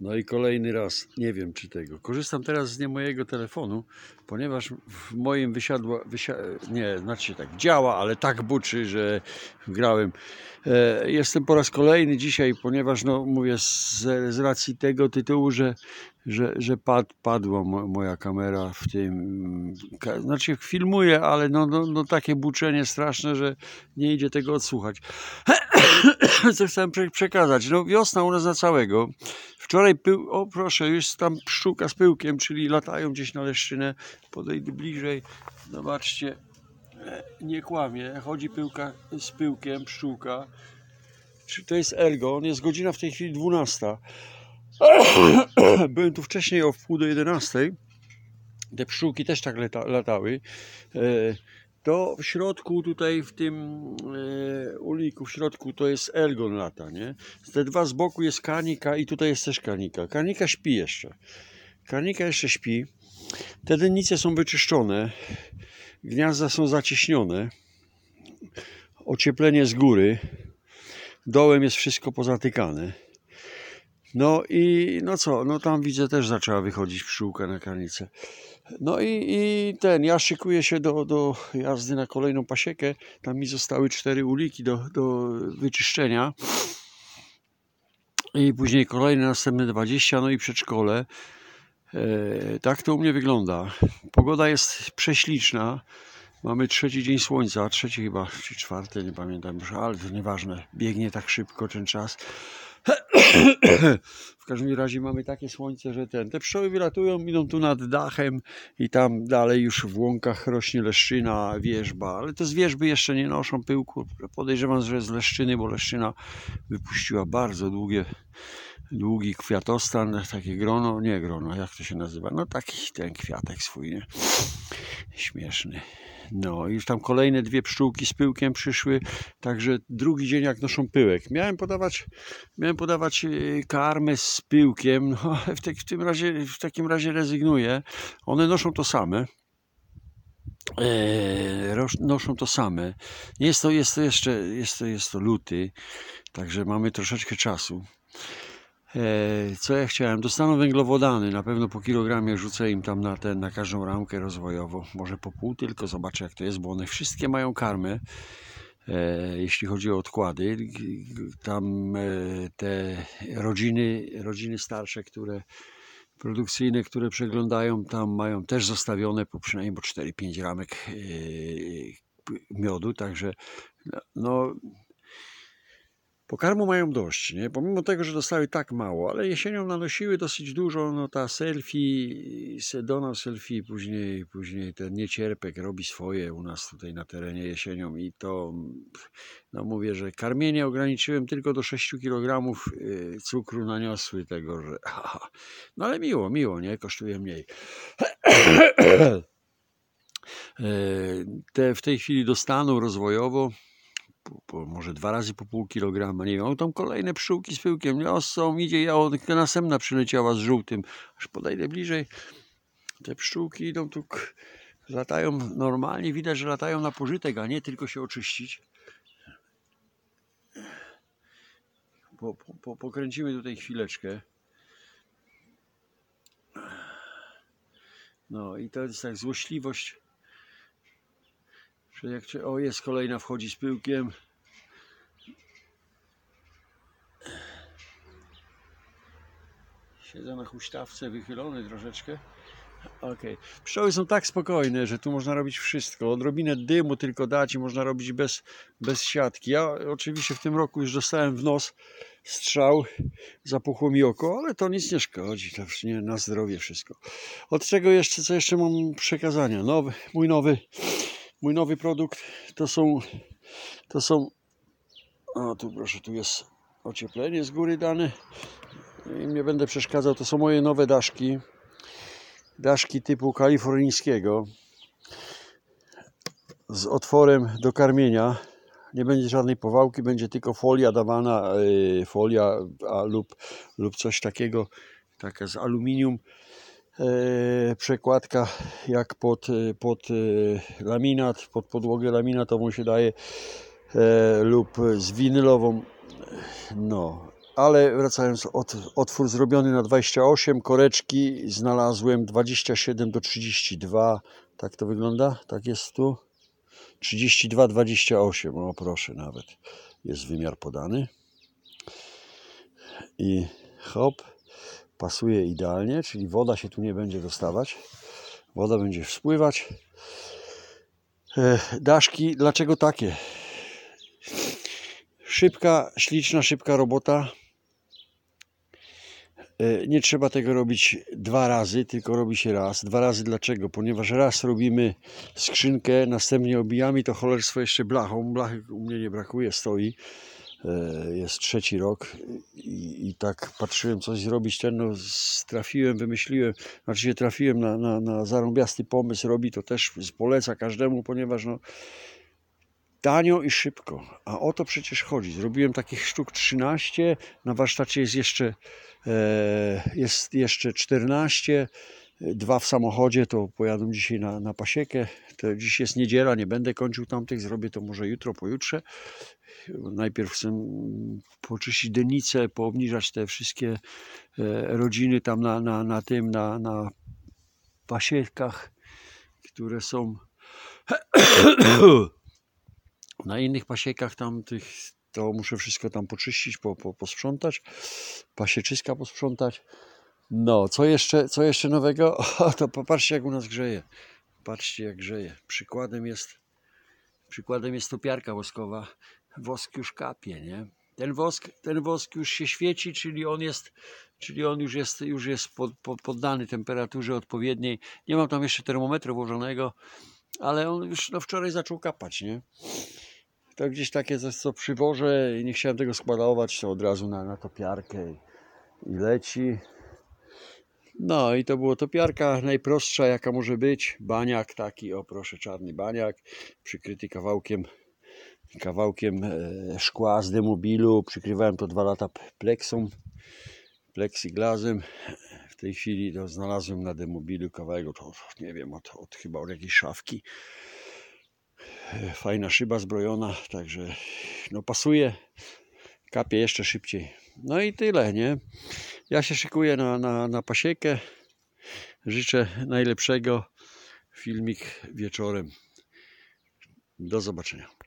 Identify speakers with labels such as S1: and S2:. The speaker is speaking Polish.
S1: No i kolejny raz, nie wiem czy tego. Korzystam teraz z nie mojego telefonu, ponieważ w moim wysiadła, wysia... nie, znaczy tak, działa, ale tak buczy, że grałem. E, jestem po raz kolejny dzisiaj, ponieważ no mówię z, z racji tego tytułu, że, że, że pad, padła mo, moja kamera w tym, znaczy filmuję, ale no, no, no takie buczenie straszne, że nie idzie tego odsłuchać. Co chciałem prze- przekazać? No wiosna u nas na całego. Wczoraj pył, o proszę, już tam pszczółka z pyłkiem, czyli latają gdzieś na leszczynę. Podejdę bliżej, zobaczcie, E, nie kłamie, chodzi pyłka z pyłkiem, pszczółka. To jest Elgon? Jest godzina w tej chwili 12. Byłem tu wcześniej o wpół do 11. Te pszczółki też tak lata, latały. To w środku tutaj w tym e, uliku, w środku to jest Elgon lata, nie? Te dwa z boku jest kanika i tutaj jest też kanika. Kanika śpi jeszcze. Kanika jeszcze śpi. Te dennice są wyczyszczone. Gniazda są zacieśnione. Ocieplenie z góry. Dołem jest wszystko pozatykane. No i no co, no tam widzę też zaczęła wychodzić pszczółka na kanicę. No i, i ten, ja szykuję się do, do jazdy na kolejną pasiekę. Tam mi zostały cztery uliki do, do wyczyszczenia. I później kolejne następne 20, no i przedszkole. E, tak to u mnie wygląda. Pogoda jest prześliczna. Mamy trzeci dzień słońca, trzeci chyba, czy czwarty, nie pamiętam już, ale to nieważne. Biegnie tak szybko ten czas. W każdym razie mamy takie słońce, że ten, te pszczoły wylatują, idą tu nad dachem i tam dalej już w łąkach rośnie leszczyna, wierzba, ale te z wierzby jeszcze nie noszą pyłku. Podejrzewam, że z leszczyny, bo leszczyna wypuściła bardzo długie, długi kwiatostan, takie grono, nie grono, jak to się nazywa? No taki ten kwiatek swój, nie? Śmieszny. No, już tam kolejne dwie pszczółki z pyłkiem przyszły, także drugi dzień jak noszą pyłek. Miałem podawać, miałem podawać e, karmę z pyłkiem, no ale w, te, w, tym razie, w takim razie rezygnuję. One noszą to same. E, rosz- noszą to same. Jest to, jest to jeszcze, jest to, jest to luty, także mamy troszeczkę czasu. E, Co ja chciałem? Dostaną węglowodany. Na pewno po kilogramie rzucę im tam na, ten, na każdą ramkę rozwojową. Może po pół tylko, zobaczę jak to jest, bo one wszystkie mają karmę. E, jeśli chodzi o odkłady. Tam e, te rodziny, rodziny starsze, które produkcyjne, które przeglądają, tam mają też zostawione po przynajmniej po 4-5 ramek miodu, także no, no Pokarmu mają dość, nie? Pomimo tego, że dostały tak mało, ale jesienią nanosiły dosyć dużo, no ta selfie, Sedona selfie, później, później ten niecierpek robi swoje u nas tutaj na terenie jesienią i to, no mówię, że karmienie ograniczyłem tylko do 6 kg cukru naniosły tego, że no ale miło, miło, nie? Kosztuje mniej. E, Te w tej chwili dostaną rozwojowo po, po, może dwa razy po pół kilograma, nie wiem, o, tam kolejne pszczółki z pyłkiem niosą, idzie, ja o, następna przyleciała z żółtym, aż podejdę bliżej, te pszczółki idą tu, latają normalnie, widać, że latają na pożytek, a nie tylko się oczyścić. Po, po, pokręcimy tutaj chwileczkę. No i to jest tak złośliwość, że jak cię, o jest kolejna wchodzi z pyłkiem. Siedzę na huśtawce, wychylony troszeczkę. Okej. Pszczoły są tak spokojne, że tu można robić wszystko. Odrobinę dymu tylko dać i można robić bez, bez siatki. Ja oczywiście w tym roku już dostałem w nos strzał, zapuchło mi oko, ale to nic nie szkodzi. To nie na zdrowie wszystko. Od czego jeszcze, co jeszcze mam przekazania? Nowy, mój nowy, mój nowy produkt to są, to są, o tu proszę, tu jest ocieplenie z góry dane. I nie będę przeszkadzał, to są moje nowe daszki. Daszki typu kalifornijskiego z otworem do karmienia. Nie będzie żadnej powałki, będzie tylko folia dawana, yy, folia a, lub, lub coś takiego, taka z aluminium. Yy, przekładka jak pod, yy, pod yy, laminat, pod podłogę laminatową się daje lub z winylową. No, ale wracając, od, otwór zrobiony na 28, koreczki znalazłem 27 do 32. Tak to wygląda? Tak jest tu? 32, 28. O proszę, nawet jest wymiar podany. I hop, pasuje idealnie, czyli woda się tu nie będzie dostawać. Woda będzie spływać. E, Daszki, dlaczego takie? Szybka, śliczna, szybka robota. E, Nie trzeba tego robić dwa razy, tylko robi się raz. Dwa razy dlaczego? Ponieważ raz robimy skrzynkę, następnie obijamy to cholerstwo jeszcze blachą. Blachy u mnie nie brakuje, stoi. E, Jest trzeci rok i, i tak patrzyłem coś zrobić ten, no trafiłem, wymyśliłem, znaczy się trafiłem na, na, na zarąbiasty pomysł, robi to też, poleca każdemu, ponieważ no tanio i szybko, a o to przecież chodzi. Zrobiłem takich sztuk 13, na warsztacie jest jeszcze, e, jest jeszcze 14, dwa w samochodzie, to pojadą dzisiaj na, na pasiekę. To dziś jest niedziela, nie będę kończył tamtych, zrobię to może jutro, pojutrze. Najpierw chcę mm, poczyścić denicę, poobniżać te wszystkie e, rodziny tam na, na, na tym, na, na pasiekach, które są na innych pasiekach tam tych, to muszę wszystko tam poczyścić, po, po, posprzątać, pasieczyska posprzątać. No, co jeszcze, co jeszcze nowego? O, to popatrzcie jak u nas grzeje. Patrzcie jak grzeje. Przykładem jest, przykładem jest topiarka woskowa. Wosk już kapie, nie? Ten wosk, ten wosk już się świeci, czyli on jest, czyli on już jest, już jest pod, pod, poddany temperaturze odpowiedniej. Nie mam tam jeszcze termometru włożonego, ale on już no, wczoraj zaczął kapać, nie? To gdzieś takie coś, co przywożę i nie chciałem tego składować, to od razu na, na topiarkę i, i leci. No i to było topiarka najprostsza jaka może być. Baniak taki, o proszę, czarny baniak, przykryty kawałkiem, kawałkiem e, szkła z demobilu. Przykrywałem to dwa lata pleksą, plexiglasem. W tej chwili to znalazłem na demobilu kawałek, to nie wiem, od, od chyba od jakiejś szafki. Fajna szyba zbrojona, także no pasuje. Kapie jeszcze szybciej. No i tyle, nie? Ja się szykuję na, na, na pasiekę. Życzę najlepszego. Filmik wieczorem. Do zobaczenia.